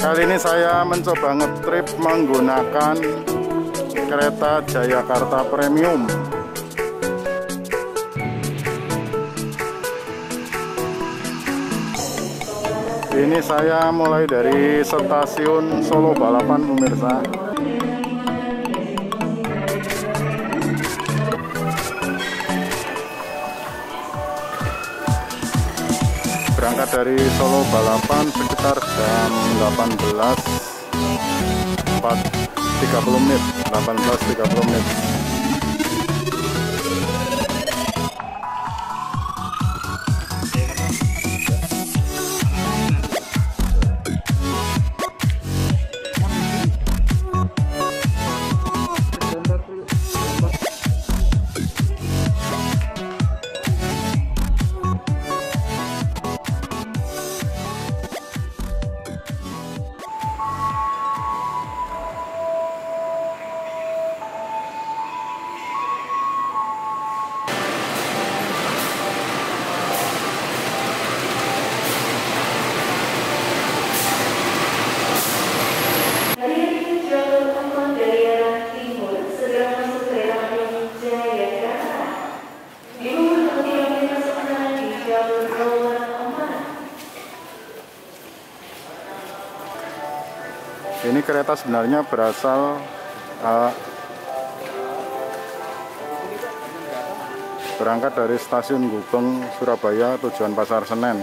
Kali ini saya mencoba ngetrip menggunakan kereta Jayakarta Premium. Ini saya mulai dari stasiun Solo Balapan pemirsa berangkat dari Solo balapan sekitar jam 18 30 menit 18.30 menit kereta sebenarnya berasal uh, berangkat dari stasiun Gubeng Surabaya tujuan Pasar Senen.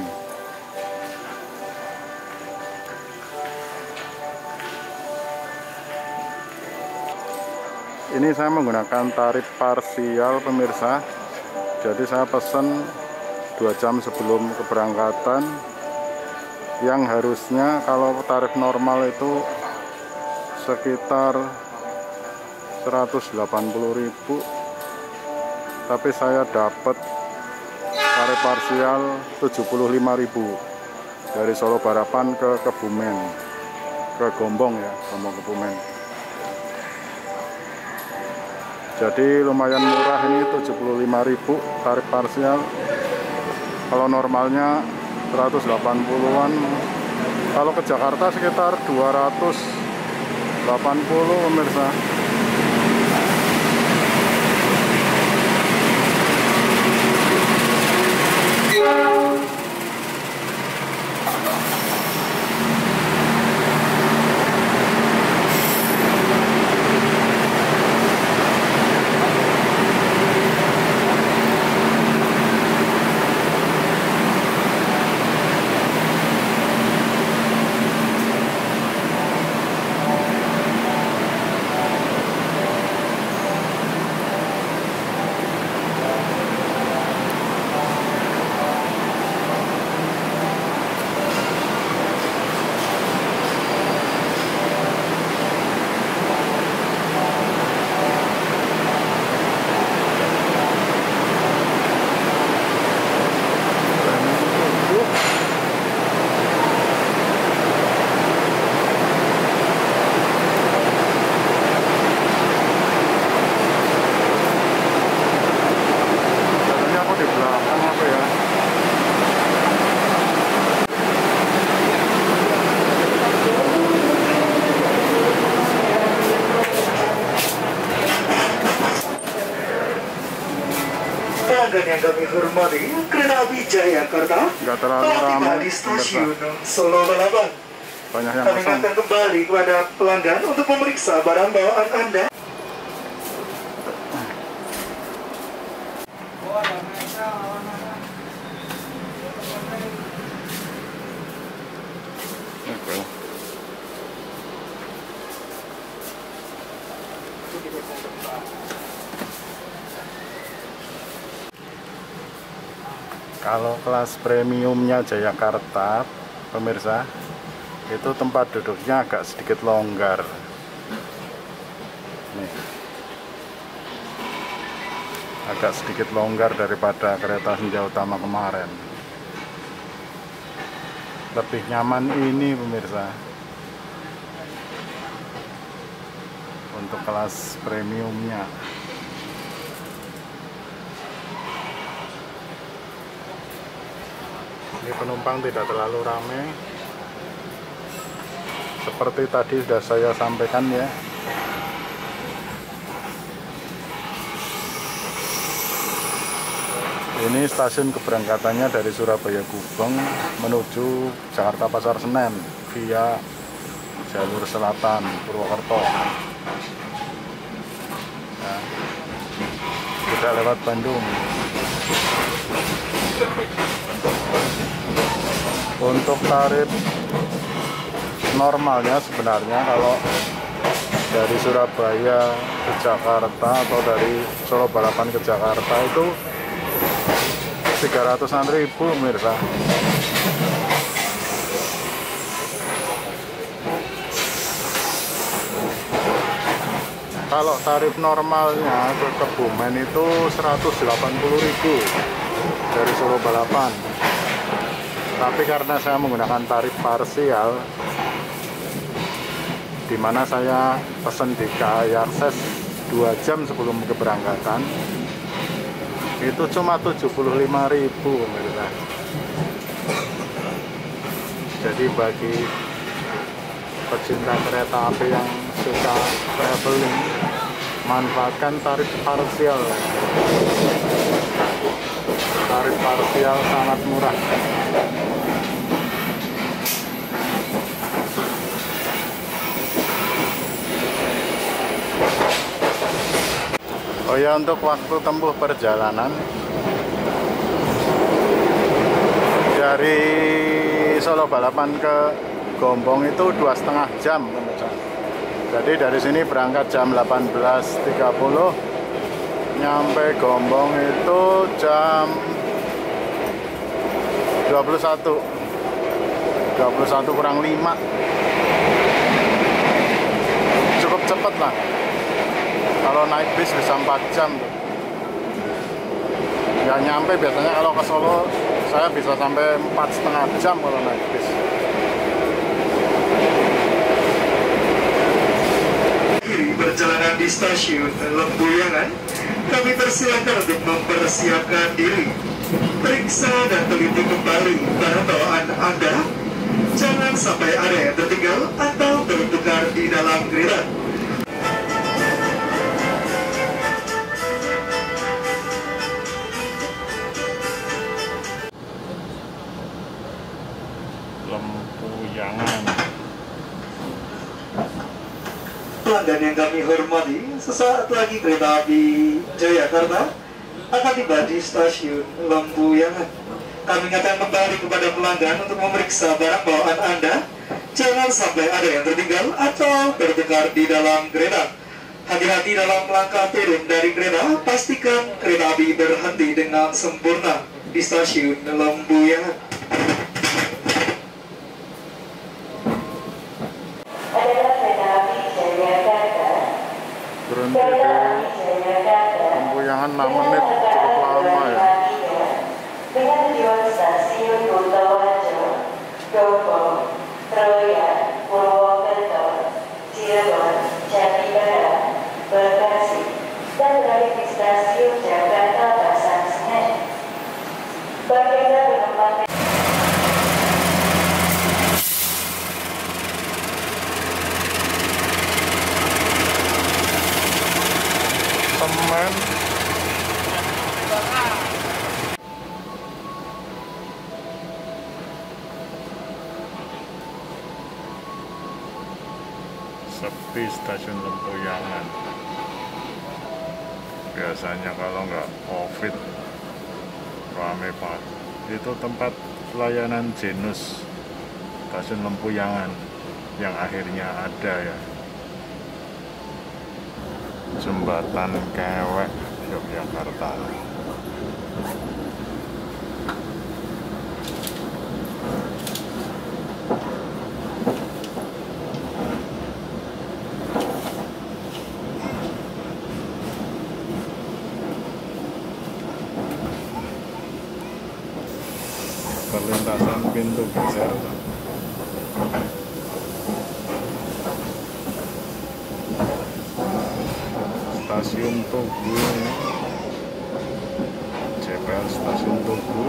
Ini saya menggunakan tarif parsial pemirsa. Jadi saya pesan dua jam sebelum keberangkatan. Yang harusnya kalau tarif normal itu sekitar 180.000 tapi saya dapat tarif parsial 75.000 dari Solo Barapan ke Kebumen. Ke Gombong ya Gombong Kebumen. Jadi lumayan murah ini 75.000 tarif parsial. Kalau normalnya 180-an kalau ke Jakarta sekitar 280 pemirsa Katanya aku di belakang apa ya Pelanggan yang kami hormati, kereta api Jayakarta Nggak terlalu ramai, di stasiun Solo Balapan. banyak yang Kami kembali kepada pelanggan untuk memeriksa barang bawaan Anda. Kalau kelas premiumnya Jayakarta, pemirsa, itu tempat duduknya agak sedikit longgar. Nih. Agak sedikit longgar daripada kereta senja utama kemarin. Lebih nyaman ini pemirsa. Untuk kelas premiumnya. Ini penumpang tidak terlalu ramai seperti tadi sudah saya sampaikan ya. Ini stasiun keberangkatannya dari Surabaya Gubeng menuju Jakarta Pasar Senen via jalur selatan Purwokerto. Nah, tidak lewat Bandung untuk tarif normalnya sebenarnya kalau dari Surabaya ke Jakarta atau dari Solo Balapan ke Jakarta itu 300an ribu mirsa. Kalau tarif normalnya ke Kebumen itu 180.000 dari Solo Balapan. Tapi karena saya menggunakan tarif parsial di mana saya pesan di KAI Akses 2 jam sebelum keberangkatan itu cuma 75.000 pemirsa jadi bagi pecinta kereta api yang suka traveling manfaatkan tarif parsial tarif parsial sangat murah. Oh ya untuk waktu tempuh perjalanan dari Solo Balapan ke Gombong itu dua setengah jam. Jadi dari sini berangkat jam 18.30 nyampe Gombong itu jam 21 21 kurang 5 cukup cepet lah. Kalau naik bis bisa 4 jam nggak nyampe biasanya kalau ke Solo saya bisa sampai empat setengah jam kalau naik bis. Perjalanan di stasiun Lembuyangan kami persilakan untuk mempersiapkan diri periksa dan teliti kembali barang bawaan Anda. Jangan sampai ada yang tertinggal atau tertukar di dalam kereta Lempuyangan. Pelanggan yang kami hormati, sesaat lagi kereta api Jayakarta akan tiba di stasiun Lembuyangan. Kami ingatkan kembali kepada pelanggan untuk memeriksa barang bawaan Anda. Jangan sampai ada yang tertinggal atau tertukar di dalam kereta. Hati-hati dalam langkah turun dari kereta, pastikan kereta api berhenti dengan sempurna di stasiun Lembuyangan. adalah kereta api Jayakarta. berhenti Lempuyangan 6 menit cukup lama ya dengan tujuan stasiun Kutawajo, Troya, Purwokerto, Cirebon, dan stasiun Jakarta Pasar Senen. Bagi Anda penumpang semen sepi stasiun Lempuyangan biasanya kalau nggak covid rame banget. Itu tempat pelayanan Jenus stasiun Lempuyangan yang akhirnya ada ya. Jembatan kewek Yogyakarta perlintasan pintu geser. Stasiun Tugu. Ini JPL stasiun Tugu.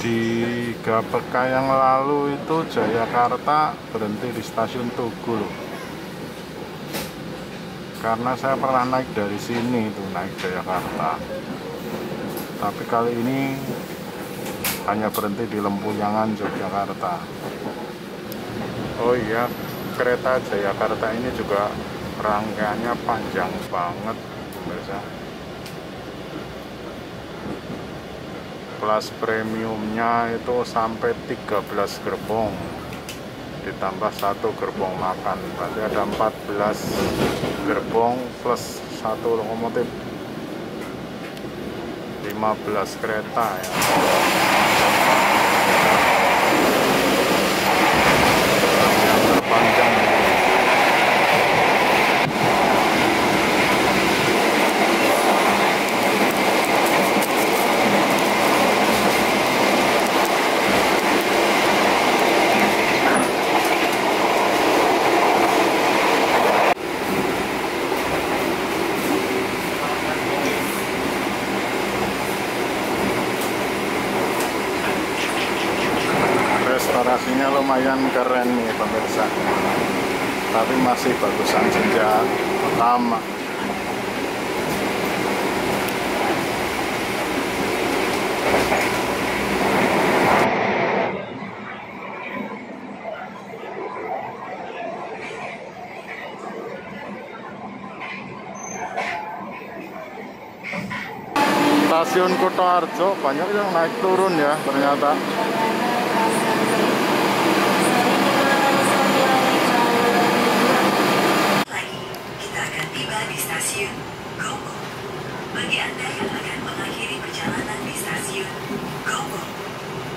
Di tiga pekan yang lalu itu Jayakarta berhenti di stasiun Tugu karena saya pernah naik dari sini itu naik Jayakarta tapi kali ini hanya berhenti di Lempuyangan Yogyakarta. Oh iya kereta Jayakarta ini juga rangkaiannya panjang banget biasa kelas premiumnya itu sampai 13 gerbong ditambah satu gerbong makan. Berarti ada 14 gerbong plus satu lokomotif. 15 kereta ya yang terpanjang restorasinya lumayan keren nih pemirsa tapi masih sejak pertama. Stasiun Kutoarjo banyak yang naik turun ya ternyata lagi, kita akan tiba di stasiun Gopo. Bagi Anda yang akan mengakhiri perjalanan di stasiun Gopo,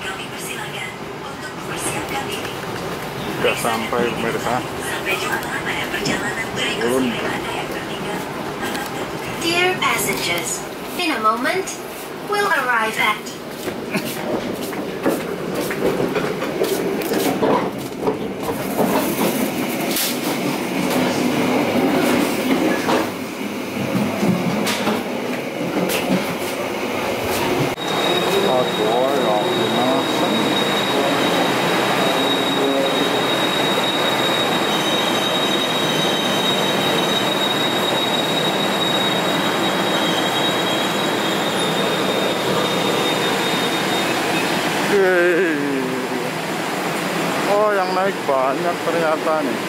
kami persilakan untuk mempersiapkan diri. sudah sampai pemirsa Sampai jumpa pada perjalanan Turun. berikutnya Anda yang tertinggal. Tetap terbuka. Dear passengers, in a moment, we'll arrive at Aduh, ya gimana Yeay. Oh, yang naik banyak ternyata nih.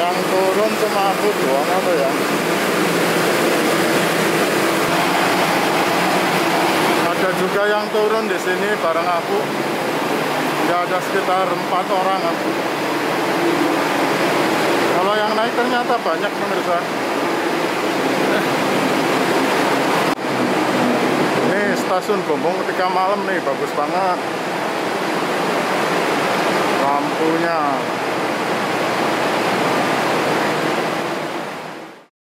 Yang turun cuma aku doang apa ya? Ada juga yang turun di sini bareng aku. Ya ada sekitar empat orang aku. Kalau yang naik ternyata banyak pemirsa. Ini stasiun Gombong ketika malam nih bagus banget. Lampunya